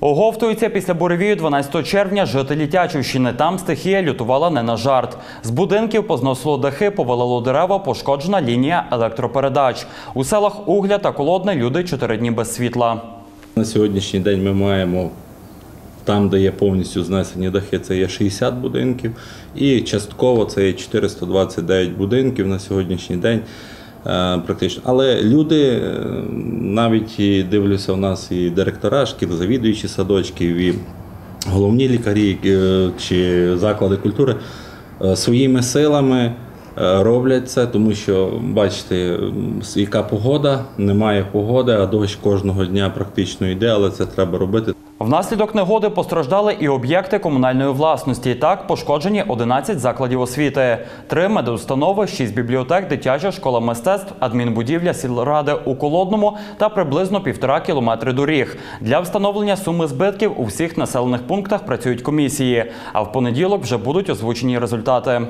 Оговтуються після буревію 12 червня жителі Тячівщини. Там стихія лютувала не на жарт. З будинків позносило дахи, повалило дерева, пошкоджена лінія електропередач. У селах Угля та Колодне люди чотири дні без світла. На сьогоднішній день ми маємо там, де є повністю знесені дахи, це є 60 будинків, і частково це є 429 будинків на сьогоднішній день. Е, Практично. Але люди, е, навіть дивлюся, у нас і директора шкіл, завідуючі садочків, і головні лікарі е, чи заклади культури своїми силами роблять це, тому що бачите, яка погода, немає погоди, а дощ кожного дня практично йде, але це треба робити. Внаслідок негоди постраждали і об'єкти комунальної власності. Так пошкоджені 11 закладів освіти, три медустанови, 6 бібліотек, дитяча школа мистецтв, адмінбудівля сільради у Колодному та приблизно півтора кілометри доріг. Для встановлення суми збитків у всіх населених пунктах працюють комісії. А в понеділок вже будуть озвучені результати.